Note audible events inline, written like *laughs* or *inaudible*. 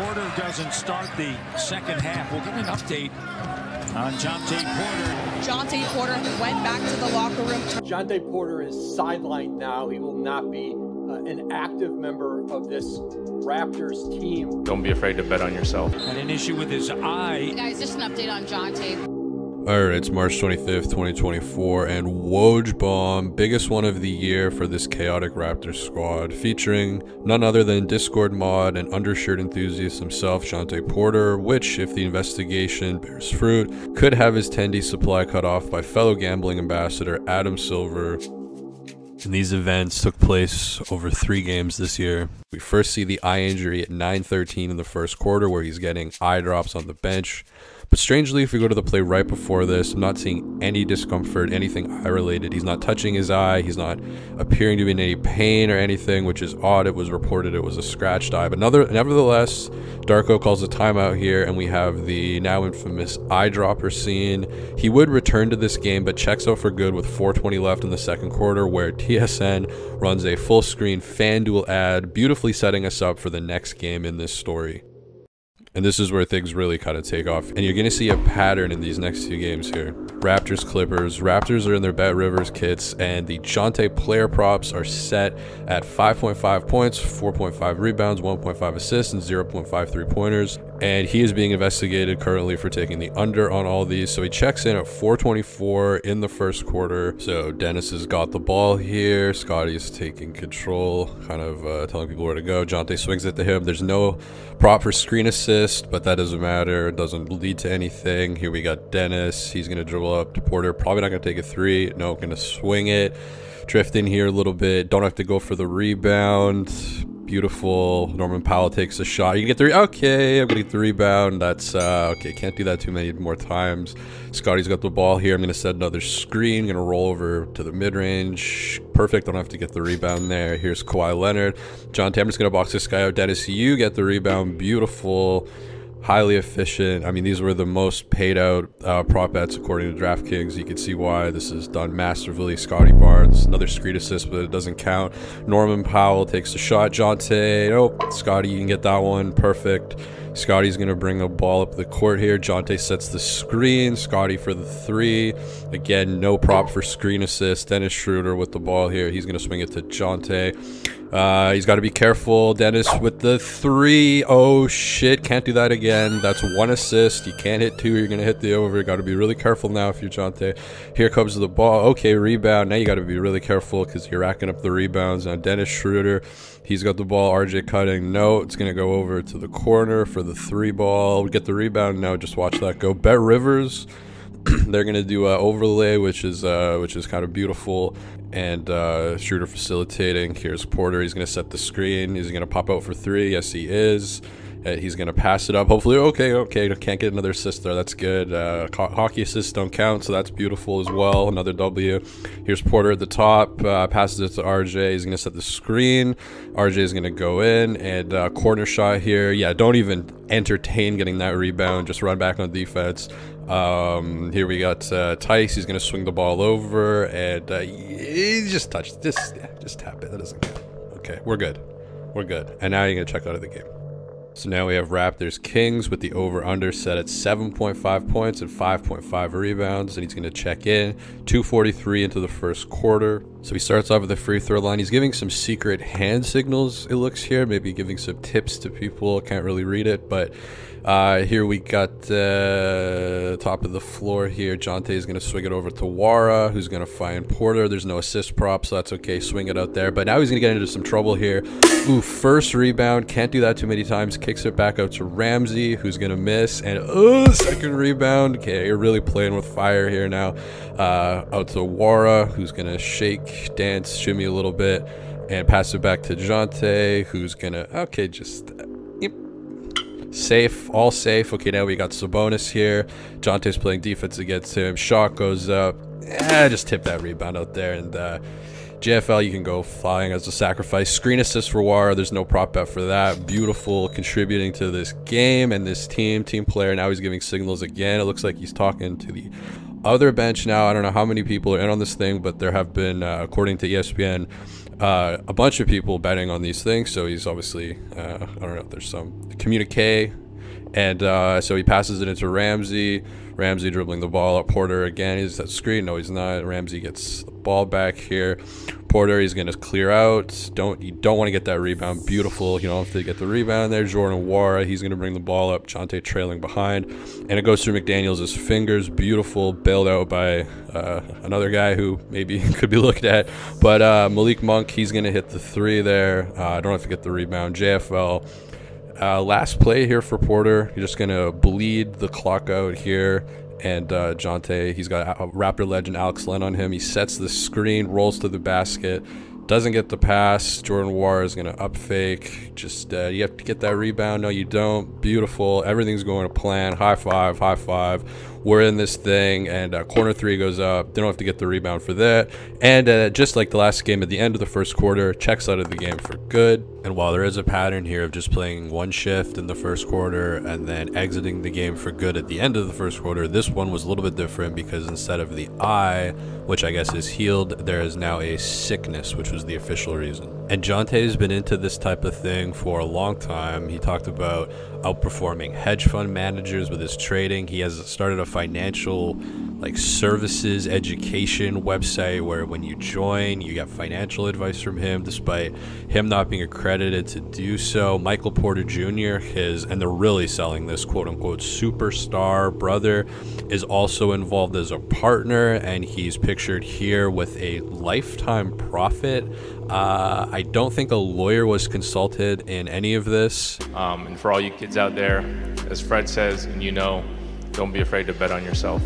Porter doesn't start the second half. We'll get an update on Jontay Porter. Jontay Porter went back to the locker room. Jontay Porter is sidelined now. He will not be uh, an active member of this Raptors team. Don't be afraid to bet on yourself. Had an issue with his eye. Guys, just an update on Jontay. All right, it's March 25th, 2024, and Woj Bomb, biggest one of the year for this chaotic Raptors squad, featuring none other than Discord mod and undershirt enthusiast himself, Jontay Porter, which, if the investigation bears fruit, could have his 10D supply cut off by fellow gambling ambassador Adam Silver. And these events took place over three games this year. We first see the eye injury at 9:13 in the first quarter, where he's getting eye drops on the bench. But strangely, if we go to the play right before this, I'm not seeing any discomfort, anything eye related. He's not touching his eye. He's not appearing to be in any pain or anything, which is odd. It was reported it was a scratched eye. But nevertheless, Darko calls a timeout here, and we have the now infamous eyedropper scene. He would return to this game, but checks out for good with 420 left in the second quarter, where TSN runs a full screen FanDuel ad, beautifully setting us up for the next game in this story. And this is where things really kind of take off. And you're going to see a pattern in these next two games here. Raptors, Clippers. Raptors are in their Bet Rivers kits, and the Jontay player props are set at 5.5 points, 4.5 rebounds, 1.5 assists, and 0.5 three pointers. And he is being investigated currently for taking the under on all these. So he checks in at 424 in the first quarter. So Dennis has got the ball here. Scotty's taking control, kind of uh, telling people where to go. Jontay swings it to him. There's no prop for screen assist, but that doesn't matter. It doesn't lead to anything. Here we got Dennis. He's going to dribble up to Porter. Probably not going to take a three. No, going to swing it. Drift in here a little bit. Don't have to go for the rebound. Beautiful. Norman Powell takes a shot. You can get three. Okay, I'm going to get the rebound. That's, uh, okay, can't do that too many more times. Scotty's got the ball here. I'm going to set another screen. going to roll over to the mid-range. Perfect. Don't have to get the rebound there. Here's Kawhi Leonard. John Tammer's going to box this guy out. Dennis, you get the rebound. Beautiful highly efficient. I mean, these were the most paid out uh, prop bets according to DraftKings. You can see why this is done masterfully. Scotty Barnes, another screen assist, but it doesn't count. Norman Powell takes the shot. Jontay, oh, Scotty, you can get that one. Perfect. Scotty's going to bring a ball up the court here. Jontay sets the screen. Scotty for the three. Again, no prop for screen assist. Dennis Schroeder with the ball here. He's going to swing it to Jontay. Uh, he's got to be careful. Dennis with the three. Oh, shit. Can't do that again. That's one assist. You can't hit two. You're going to hit the over. You Got to be really careful now if you're Jontay. Here comes the ball. Okay, rebound. Now you got to be really careful because you're racking up the rebounds. Now, Dennis Schroeder. He's got the ball. RJ cutting. No, it's going to go over to the corner for the three ball. We get the rebound. Now just watch that go. Bet Rivers. *clears throat* they're gonna do a overlay, which is uh, which is kind of beautiful, and uh, Schroeder facilitating. Here's Porter. He's gonna set the screen. He's gonna pop out for three. Yes, he is. Uh, he's gonna pass it up. Hopefully, okay, okay. Can't get another assist there. That's good. Uh, hockey assists don't count, so that's beautiful as well. Another W. Here's Porter at the top. Uh, passes it to RJ. He's gonna set the screen. RJ is gonna go in and uh, corner shot here. Yeah, don't even entertain getting that rebound. Just run back on defense. Um, here we got uh, Tice. He's gonna swing the ball over, and uh, he just touched. Just, yeah, just tap it. That doesn't count. Okay, we're good. We're good. And now you're gonna check out of the game. So now we have Raptors Kings with the over under set at 7.5 points and 5.5 rebounds. And he's going to check in 243 into the first quarter. So he starts off with the free throw line. He's giving some secret hand signals, it looks here. Maybe giving some tips to people. Can't really read it, but uh, here we got uh, top of the floor here. Jontay is going to swing it over to Nwora, who's going to find Porter. There's no assist prop, so that's okay. Swing it out there. But now he's going to get into some trouble here. Ooh, first rebound. Can't do that too many times. Kicks it back out to Ramsey, who's going to miss. And oh, second rebound. Okay, you're really playing with fire here now. Uh, out to Nwora, who's going to shake, dance, shimmy a little bit. And pass it back to Jontay, who's going to, okay, just Safe, all safe. Okay, now we got Sabonis here. Jontay's playing defense against him. Shot goes up. Just tip that rebound out there. And uh, JFL, you can go flying as a sacrifice. Screen assist for Nwora. There's no prop bet for that. Beautiful, contributing to this game and this team. Team player. Now he's giving signals again. It looks like he's talking to the other bench now. I don't know how many people are in on this thing, but there have been, uh, according to ESPN, uh, a bunch of people betting on these things. So he's obviously, uh, I don't know, there's some communique. And uh, so he passes it into Ramsey. Ramsey dribbling the ball up. Porter again. He's that screen. No, he's not. Ramsey gets ball back here. Porter, he's gonna clear out. Don't you don't want to get that rebound. Beautiful. You don't have to get the rebound there. Jordan Nwora, he's gonna bring the ball up. Jontay trailing behind, and it goes through McDaniels' fingers. Beautiful, bailed out by uh, another guy who maybe *laughs* could be looked at. But uh, Malik Monk, he's gonna hit the three there. Uh, I don't have to get the rebound. JFL. Uh, last play here for Porter. You're just gonna bleed the clock out here and uh, Jontay, he's got a Raptor legend Alex Len on him. He sets the screen, rolls to the basket, doesn't get the pass. Jordan Nwora is going to up fake. Just, uh, you have to get that rebound. No, you don't. Beautiful. Everything's going to plan. High five, high five we're in this thing, and uh, corner three goes up. They don't have to get the rebound for that. And uh, just like the last game, at the end of the first quarter, checks out of the game for good. And while there is a pattern here of just playing one shift in the first quarter and then exiting the game for good at the end of the first quarter, this one was a little bit different because instead of the eye, which I guess is healed, there is now a sickness, which was the official reason. And Jontay has been into this type of thing for a long time. He talked about outperforming hedge fund managers with his trading. He has started a financial like services education website where when you join you get financial advice from him despite him not being accredited to do so. Michael porter jr his and they're really selling this quote unquote superstar brother is also involved as a partner and he's pictured here with a lifetime profit. Uh, i don't think a lawyer was consulted in any of this. Um, and for all you kids out there as fred says and you know don't be afraid to bet on yourself